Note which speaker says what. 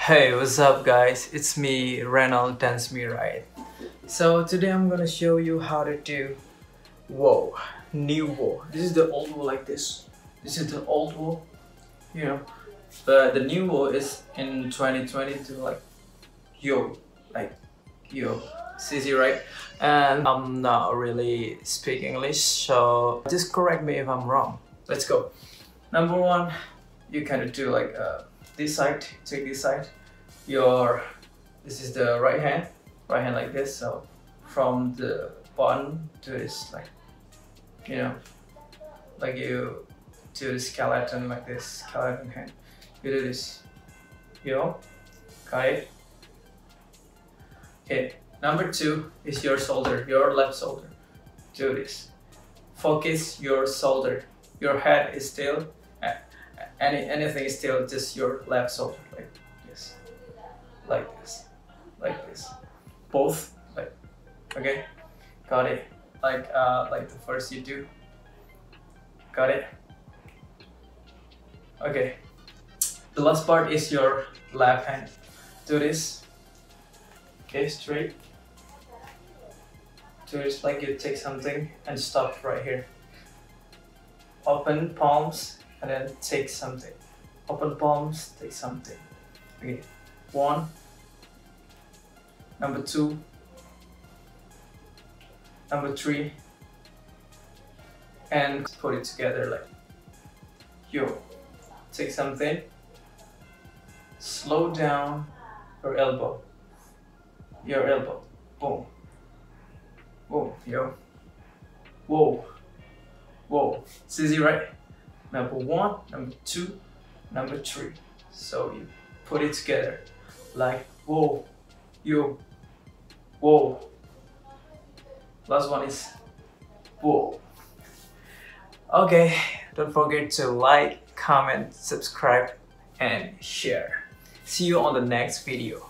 Speaker 1: Hey, what's up guys? It's me, Renald Dance Me Right. So today I'm gonna show you how to do whoa, new whoa. This is the old whoa like this. This is the old whoa, you know. But the new whoa is in 2020 to like yo, like yo. Easy, right? And I'm not really speak English, so just correct me if I'm wrong. Let's go. Number one, you kind of do like uh, this side, take this side. Your, this is the right hand, right hand like this. So from the bottom to this, like, you know, like you do the skeleton like this, skeleton hand. You do this, you know, got it? Okay, number two is your shoulder, your left shoulder. Do this. Focus your shoulder. Your head is still any anything is still just your left shoulder like this. Like this. Like this. Both like okay? Got it. Like uh like the first you do. Got it? Okay. The last part is your left hand. Do this. Okay straight. Do this like you take something and stop right here. Open palms and then take something. Open palms, take something. Okay, one. Number two. Number three. And put it together like yo. Take something. Slow down your elbow. Your elbow. Boom. Boom, yo. Whoa. Whoa. It's easy, right? Number one, number two, number three. So you put it together like whoa, yo, whoa. Last one is whoa. Okay, don't forget to like, comment, subscribe, and share. See you on the next video.